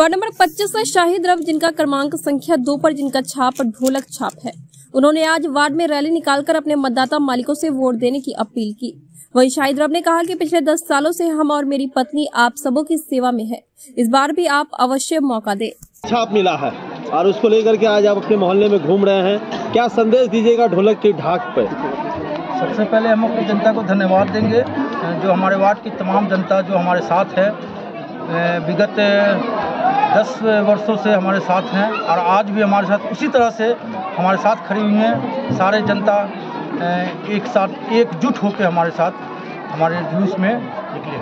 Ward number 25 से Shahid rough जिनका क्रमांक संख्या दो पर जिनका छाप ढोलक छाप है। उन्होंने आज वार्ड में रैली निकालकर अपने मतदाता मालिकों से वोट देने की अपील की। वहीं शाहिद रफ ने कहा कि पिछले दस सालों से हम और मेरी पत्नी आप सबों की सेवा में है। इस बार भी आप अवश्य मौका दे। छाप मिला है और उसको लेकर के आज आप अपने मोहल्ले में घूम रहे हैं। क्या संदेश दीजिएगा ढोलक की ढाक पर? सबसे पहले हम अपनी जनता को धन्यवाद देंगे। जो हमारे वार्ड की तमाम जनता जो हमारे साथ है विगत दस वर्षों से हमारे साथ हैं और आज भी हमारे साथ उसी तरह से हमारे साथ खड़ी हुई हैं। सारे जनता एक साथ एकजुट होकर हमारे साथ हमारे जुलूस में निकले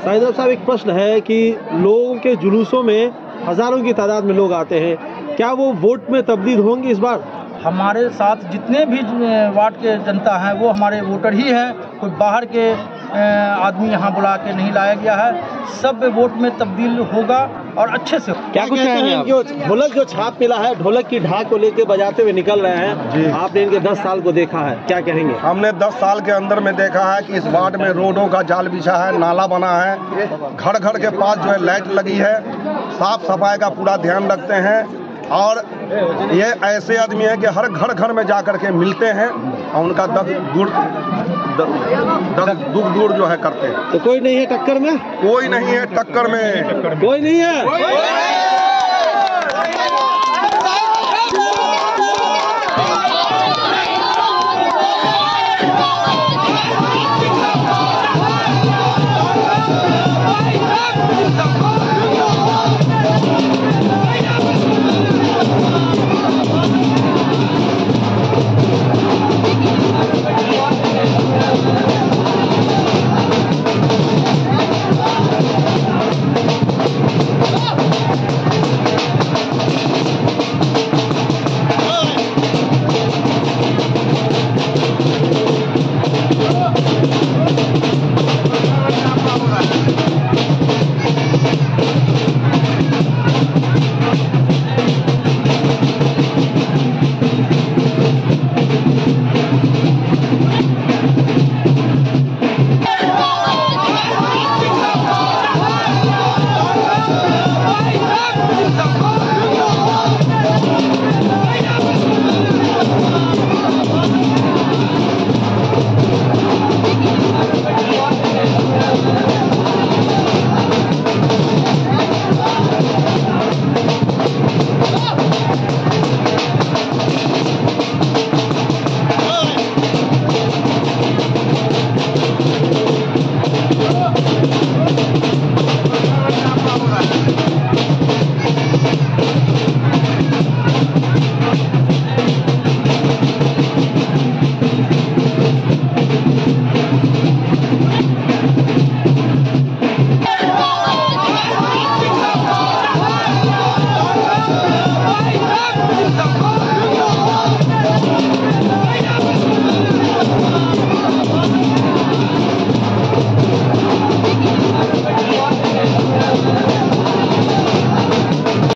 साहिद साहब एक प्रश्न है कि लोगों के जुलूसों में हज़ारों की तादाद में लोग आते हैं। क्या वो वोट में तब्दील होंगे इस बार? हमारे साथ जितने भी वार्ड के जनता हैं वो हमारे वोटर ही हैं। कोई बाहर के आदमी यहाँ बुला के नहीं लाया गया है। सब वोट में तब्दील होगा और अच्छे से क्या कुछ कहेंगे जो ढोलक जो छाप मिला है ढोलक की ढाक को लेकर बजाते हुए निकल रहे हैं। आपने इनके दस साल को देखा है क्या कहेंगे? हमने दस साल के अंदर में देखा है कि इस वार्ड में रोडों का जाल बिछा है नाला बना है। घर घर के पास जो है लाइट लगी है। साफ़ सफ़ाई का पूरा ध्यान रखते हैं। और ये ऐसे आदमी हैं कि हर घर घर में जा कर के मिलते हैं और उनका दर्द दूर दुख दूर जो है करते हैं। तो कोई नहीं है टक्कर में? कोई नहीं है टक्कर में। कोई नहीं है?